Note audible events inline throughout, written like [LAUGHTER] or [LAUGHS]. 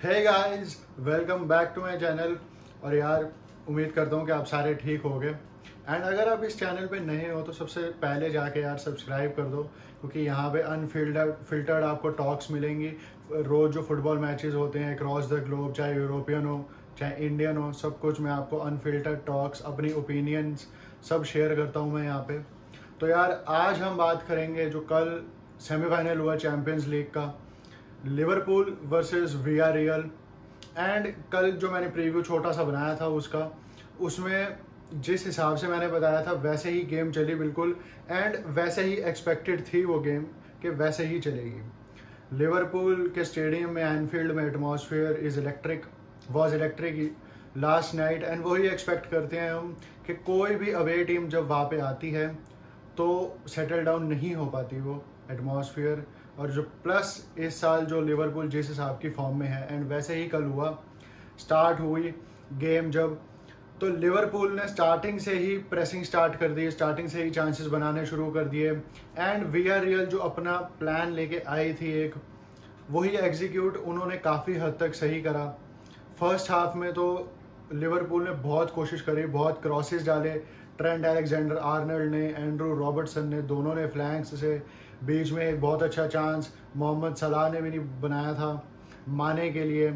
Hey guys welcome back to my channel और यार, उम्मीद करता हूँ कि आप सारे ठीक हो गए एंड अगर आप इस चैनल पे नए हो तो सबसे पहले जाके यार सब्सक्राइब कर दो, क्योंकि यहाँ पे अनफिल्टर्ड फिल्टर्ड आपको टॉक्स मिलेंगी। रोज जो फुटबॉल मैचेस होते हैं क्रॉस द ग्लोब चाहे यूरोपियन हो, चाहे इंडियन हो, सब कुछ मैं आपको अनफिल्टर्ड टॉक्स अपनी ओपिनियंस सब शेयर करता हूँ मैं यहाँ पे। तो यार, आज हम बात करेंगे जो कल सेमीफाइनल हुआ चैम्पियंस लीग का। Liverpool versus Villarreal and कल जो मैंने प्रीव्यू छोटा सा बनाया था उसका, उसमें जिस हिसाब से मैंने बताया था, वैसे ही गेम चली बिल्कुल। एंड वैसे ही एक्सपेक्टेड थी वो गेम कि वैसे ही चलेगी। लिवरपूल के स्टेडियम में एनफील्ड में atmosphere is electric was electric last night and वही एक्सपेक्ट करते हैं हम कि कोई भी अवे टीम जब वहाँ पे आती है तो सेटल डाउन नहीं हो पाती वो एटमॉस्फेयर और जो प्लस इस साल जो लिवरपूल जिस हिसाब की फॉर्म में है एंड वैसे ही कल हुआ स्टार्ट हुई गेम जब तो लिवरपूल ने स्टार्टिंग से ही प्रेसिंग स्टार्ट कर दी स्टार्टिंग से ही चांसेस बनाने शुरू कर दिए एंड वी आर रियल जो अपना प्लान लेके आई थी एक, वही एग्जीक्यूट उन्होंने काफ़ी हद तक सही करा। फ़र्स्ट हाफ़ में तो लिवरपूल ने बहुत कोशिश करी, बहुत क्रॉसेस डाले ट्रेंड अलेक्जेंडर आर्नल्ड ने एंड्रू रॉबर्टसन ने, दोनों ने फ्लैंक्स से बीच में एक बहुत अच्छा चांस मोहम्मद सलाह ने भी नहीं बनाया था। माने के लिए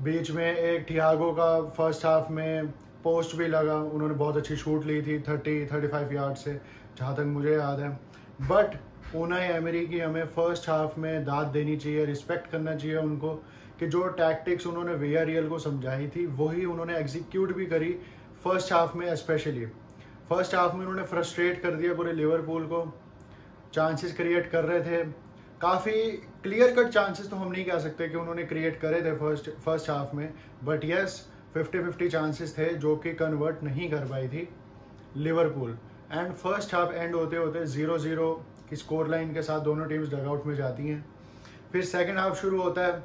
बीच में एक थियागो का फ़र्स्ट हाफ़ में पोस्ट भी लगा। उन्होंने बहुत अच्छी शूट ली थी थर्टी थर्टी फाइव यार्ड से, जहाँ तक मुझे याद है। बट ऊनाई एमरी की हमें फ़र्स्ट हाफ़ में दाद देनी चाहिए रिस्पेक्ट करना चाहिए उनको कि जो टैक्टिक्स उन्होंने वी रियल को समझाई थी, वही उन्होंने एग्जीक्यूट भी करी फ़र्स्ट हाफ़ में स्पेशली फ़र्स्ट हाफ़ में उन्होंने फ्रस्ट्रेट कर दिया पूरे लिवरपूल को। चांसेस क्रिएट कर रहे थे। काफ़ी क्लियर कट चांसेस तो हम नहीं कह सकते कि उन्होंने क्रिएट करे थे फ़र्स्ट फ़र्स्ट हाफ़ में। But yes fifty fifty chances थे जो कि कन्वर्ट नहीं कर पाई थी Liverpool and first half end होते होते ज़ीरो ज़ीरो की स्कोर लाइन के साथ दोनों टीम्स डगआउट में जाती हैं। फिर सेकेंड हाफ़ शुरू होता है।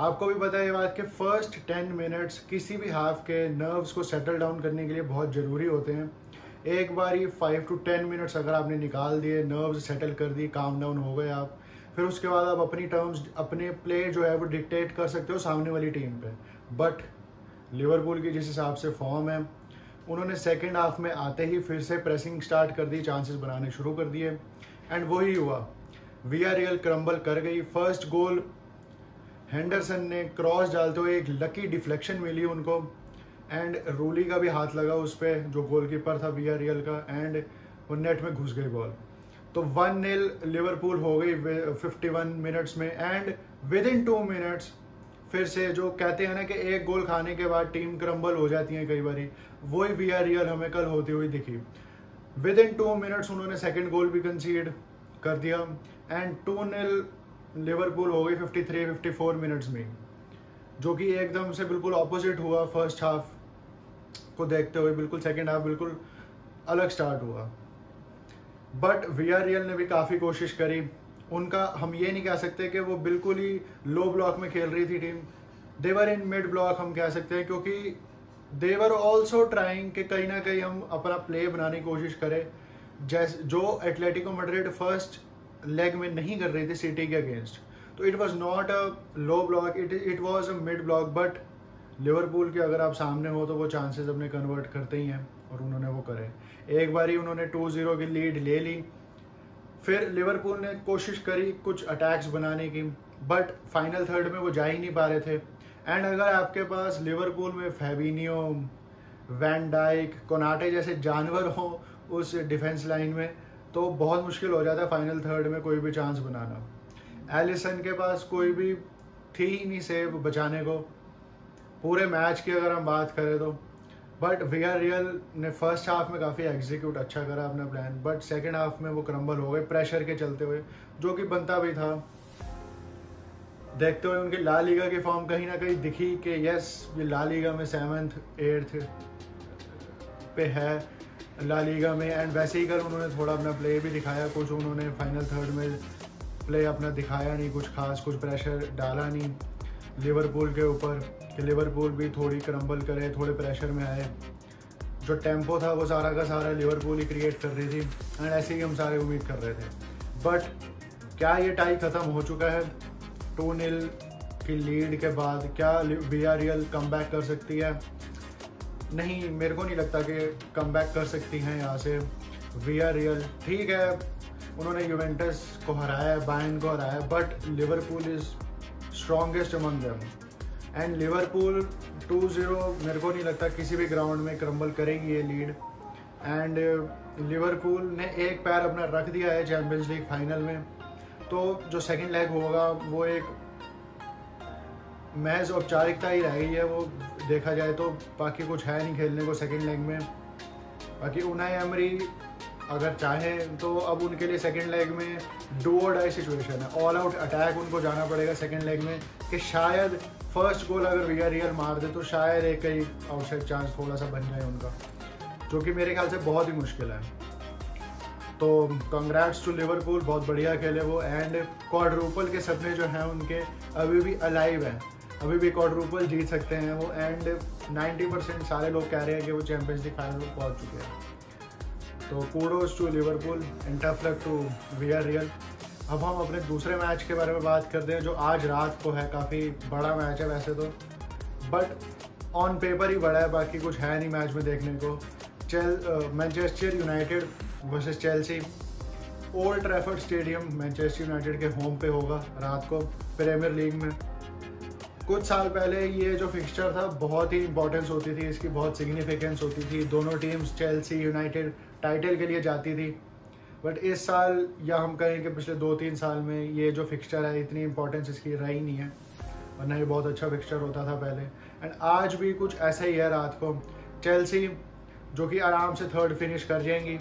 आपको भी पता है ये बात कि फ़र्स्ट टेन मिनट्स किसी भी हाफ़ के नर्व्स को सेटल डाउन करने के लिए बहुत ज़रूरी होते हैं। एक बार फाइव टू टेन मिनट्स अगर आपने निकाल दिए नर्व्स सेटल कर दिए काम डाउन हो गए आप, फिर उसके बाद आप अपनी टर्म्स अपने प्ले जो है वो डिक्टेट कर सकते हो सामने वाली टीम पे। बट लिवरपूल की जिस हिसाब से फॉर्म है, उन्होंने सेकेंड हाफ़ में आते ही फिर से प्रेसिंग स्टार्ट कर दी चांसेस बनाने शुरू कर दिए। एंड वही हुआ। वी आर रियल क्रम्बल कर गई। फ़र्स्ट गोल हैंडरसन ने क्रॉस डालते हुए एक लकी डिफ्लेक्शन मिली उनको। एंड रूली का भी हाथ लगा उस पर जो गोलकीपर था वी रियल का एंड वो नेट में घुस गई बॉल तो वन नील लिवरपूल हो गई फिफ्टी वन मिनट्स में and within two minutes फिर से जो कहते हैं ना कि एक गोल खाने के बाद टीम क्रम्बल हो जाती है कई बार, वही वी रियल हमें कल होती हुई दिखी. विद इन टू मिनट्स उन्होंने सेकेंड गोल भी कंसीड कर दिया एंड टू नील लिवरपूल हो गई fifty three fifty four minutes में, जो कि एकदम से बिल्कुल ऑपोजिट हुआ फ़र्स्ट हाफ़ को देखते हुए बिल्कुल सेकेंड हाफ़ बिल्कुल अलग स्टार्ट हुआ। बट वी ने भी काफ़ी कोशिश करी। उनका हम ये नहीं कह सकते कि वो बिल्कुल ही लो ब्लॉक में खेल रही थी team they were in mid block हम कह सकते हैं, क्योंकि देवर ऑल्सो ट्राइंग कि कहीं ना कहीं हम अपना प्ले बनाने की कोशिश करें। जैसे, जो एथलेटिको मड्रिड फ़र्स्ट लेग में नहीं कर रही थी सिटी के अगेंस्ट तो it was not a low block it it was a mid block but Liverpool के अगर आप सामने हो तो वो चांसेस अपने कन्वर्ट करते ही हैं और उन्होंने वो करे। एक बार ही उन्होंने टू ज़ीरो की लीड ले ली। फिर लिवरपूल ने कोशिश करी कुछ अटैक्स बनाने की बट फाइनल थर्ड में वो जा ही नहीं पा रहे थे। एंड अगर आपके पास लिवरपूल में फेबिनियो वैन डाइक कोनाटे जैसे जानवर हो उस डिफेंस लाइन में तो बहुत मुश्किल हो जाता है फाइनल थर्ड में कोई भी चांस बनाना। एलिसन के पास कोई भी थी ही नहीं सेव बचाने को। पूरे मैच की अगर हम बात करें तो बट वी आर रियल ने फ़र्स्ट हाफ़ में काफ़ी एग्जीक्यूट अच्छा करा अपना प्लान बट सेकेंड हाफ़ में वो क्रम्बल हो गए प्रेशर के चलते हुए, जो कि बनता भी था। देखते हुए उनकी ला लीगा की फॉर्म कहीं ना कहीं दिखी कि यस ये ला लीगा में सेवन्थ एट्थ पे है। ला लीगा में एंड वैसे ही कल उन्होंने थोड़ा अपना प्ले भी दिखाया, कुछ उन्होंने फाइनल थर्ड में प्ले अपना दिखाया नहीं, कुछ खास, कुछ प्रेशर डाला नहीं लिवरपूल के ऊपर। कि लिवरपूल भी थोड़ी क्रम्बल करे, थोड़े प्रेशर में आए। जो टेंपो था, वो सारा का सारा लिवरपूल ही क्रिएट कर रही थी एंड ऐसे ही हम सारे उम्मीद कर रहे थे। बट क्या ये टाई ख़त्म हो चुका है? टू नील की लीड के बाद क्या Villarreal come back कर सकती है? नहीं, मेरे को नहीं लगता कि कम बैक कर सकती हैं यहाँ से। वी आर रियल ठीक है, उन्होंने यूवेंटस को हराया बायन को हराया but Liverpool is strongest among them and Liverpool 2-0 मेरे को नहीं लगता किसी भी ग्राउंड में क्रम्बल करेगी ये लीड एंड लिवरपूल ने एक पैर अपना रख दिया है चैम्पियंस लीग फाइनल में. तो जो सेकंड लेग होगा, वो एक महज औपचारिकता ही रह गई है वो देखा जाए तो. बाकी कुछ है नहीं खेलने को सेकंड लेग में. बाकी उनाई एमरी अगर चाहें तो अब उनके लिए सेकंड लेग में डू और डाई सिचुएशन है. ऑल आउट अटैक उनको जाना पड़ेगा सेकंड लेग में, कि शायद फ़र्स्ट गोल अगर वी रियल मार दे तो शायद एक ही आउटसाइड चांस थोड़ा सा बन जाए उनका, जो कि मेरे ख्याल से बहुत ही मुश्किल है। तो कंग्रेट्स टू लिवरपूल बहुत बढ़िया खेले वो एंड क्वाड्रूपल के सपने जो हैं उनके, अभी भी अलाइव हैं। अभी भी क्वाड्रूपल जीत सकते हैं वो एंड 90 परसेंट सारे लोग कह रहे हैं कि वो चैंपियंस लीग फाइनल में पहुँच चुके हैं। तो kudos to Liverpool and tough luck to Villarreal अब हम अपने दूसरे मैच के बारे में बात करते हैं, जो आज रात को है। काफ़ी बड़ा मैच है वैसे तो। बट ऑन पेपर ही बड़ा है, बाकी कुछ है नहीं मैच में देखने को। चेल Manchester United versus Chelsea Old Trafford stadium Manchester United के होम पे होगा रात को प्रीमियर लीग में। कुछ साल पहले ये जो फिक्सचर था, बहुत ही इंपॉर्टेंस होती थी, इसकी बहुत सिग्निफिकेंस होती थी। दोनों टीम्स चेल्सी यूनाइटेड टाइटल के लिए जाती थी। बट इस साल, या हम कहें कि पिछले दो तीन साल में ये जो फिक्सचर है, इतनी इंपॉर्टेंस इसकी रही नहीं है। वरना ये बहुत अच्छा फिक्सचर होता था पहले। एंड आज भी कुछ ऐसा ही है रात को। चेल्सी जो कि आराम से थर्ड फिनिश कर जाएँगी।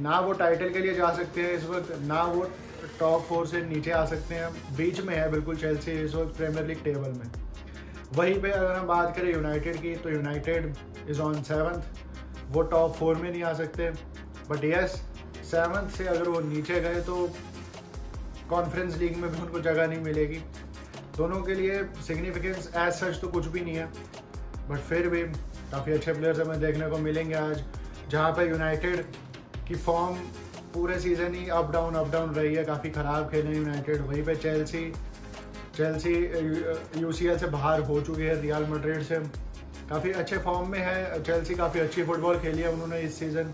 ना वो टाइटल के लिए जा सकते हैं इस वक्त, ना वो टॉप फोर से नीचे आ सकते हैं। बीच में है बिल्कुल चेल्सी इस वक्त प्रीमियर लीग टेबल में। वहीं पे अगर हम बात करें यूनाइटेड की तो यूनाइटेड इज़ ऑन सेवन्थ वो टॉप फोर में नहीं आ सकते। बट यस सेवन्थ से अगर वो नीचे गए तो कॉन्फ्रेंस लीग में भी उनको जगह नहीं मिलेगी। दोनों के लिए सिग्निफिकेंस एज सच तो कुछ भी नहीं है। बट फिर भी काफ़ी अच्छे प्लेयर्स हमें देखने को मिलेंगे आज, जहाँ पर यूनाइटेड की फॉर्म पूरे सीज़न ही अप डाउन अप डाउन रही है। काफ़ी ख़राब खेले यूनाइटेड वहीं पे चेल्सी चेल्सी यूसीएल से बाहर हो चुकी है रियल मड्रिड से। काफ़ी अच्छे फॉर्म में है। चेल्सी काफ़ी अच्छी फुटबॉल खेली है उन्होंने इस सीज़न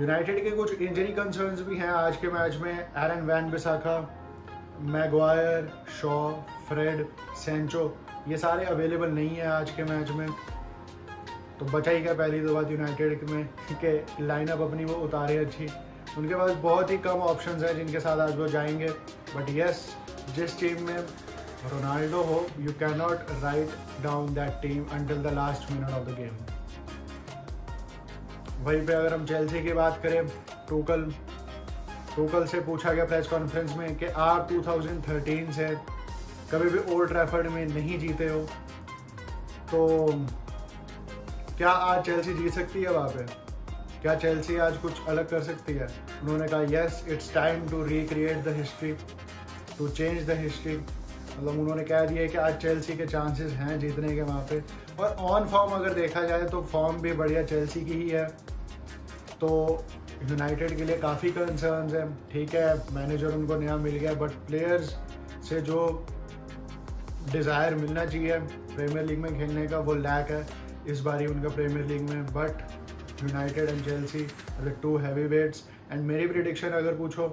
यूनाइटेड के कुछ इंजरी कंसर्न्स भी हैं आज के मैच में। Aaron Wan Bissaka Maguire Shaw Fred Sancho ये सारे अवेलेबल नहीं है आज के मैच में। तो बचा ही क्या पहली तो बात यूनाइटेड में [LAUGHS] कि लाइनअप अपनी वो उतारे अच्छी। उनके पास बहुत ही कम ऑप्शंस हैं जिनके साथ आज वो जाएँगे। बट यस जिस टीम में रोनाल्डो हो you can not write down that team until the last minute of the game वहीं पे अगर हम चेल्सी की बात करें टोकल टोकल से पूछा गया प्रेस कॉन्फ्रेंस में कि आप 2013 से कभी भी ओल्ड ट्रैफर्ड में नहीं जीते हो तो क्या आज चेल्सी जीत सकती है वहाँ पे? क्या चेल्सी आज कुछ अलग कर सकती है? उन्होंने कहा yes it's time to recreate the history to change the history मतलब उन्होंने कह दिया कि आज चेल्सी के चांसेस हैं जीतने के वहाँ पे। और ऑन फॉर्म अगर देखा जाए तो फॉर्म भी बढ़िया चेल्सी की ही है। तो यूनाइटेड के लिए काफ़ी कंसर्न है। ठीक है मैनेजर उनको नया मिल गया बट प्लेयर्स से जो डिज़ायर मिलना चाहिए प्रीमियर लीग में खेलने का, वो लैक है इस बार ही उनका प्रीमियर लीग में। But United and Chelsea two heavy weights and मेरी प्रिडिक्शन अगर पूछो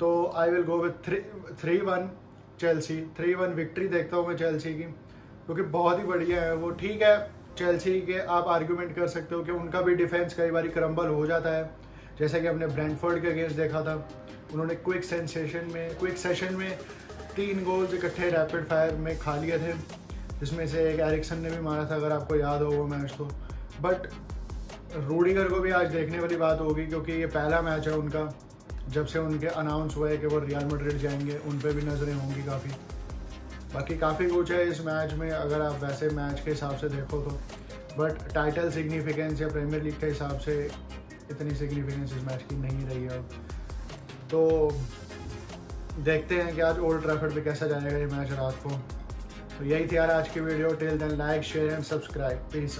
तो I will go with three three one Chelsea three one victory देखता हूँ मैं चेल्सी की, क्योंकि बहुत ही बढ़िया है वो। ठीक है चेल्सी के आप आर्ग्यूमेंट कर सकते हो कि उनका भी डिफेंस कई बार क्रम्बल हो जाता है। जैसे कि हमने ब्रैंडफोर्ड का अगेंस्ट देखा था। उन्होंने क्विक सेंसेशन में क्विक सेशन में तीन गोल्स इकट्ठे रैपिड फायर में खा लिए थे। जिसमें से एक एरिक्सन ने भी मारा था, अगर आपको याद हो वो मैच तो। बट रूडीगर को भी आज देखने वाली बात होगी, क्योंकि ये पहला मैच है उनका। जब से उनके अनाउंस हुए कि वो रियल मड्रिड जाएँगे, उन पर भी नज़रें होंगी काफ़ी। बाकी काफ़ी कुछ है इस मैच में, अगर आप वैसे मैच के हिसाब से देखो तो। बट टाइटल सिग्निफिकेंस या प्रीमियर लीग के हिसाब से इतनी सिग्निफिकेंस इस मैच की नहीं रही है तो देखते हैं कि आज ओल्ड ट्रैफर्ड पे कैसा जाएगा ये मैच रात को। तो यही थी यार आज की video till then like share and subscribe please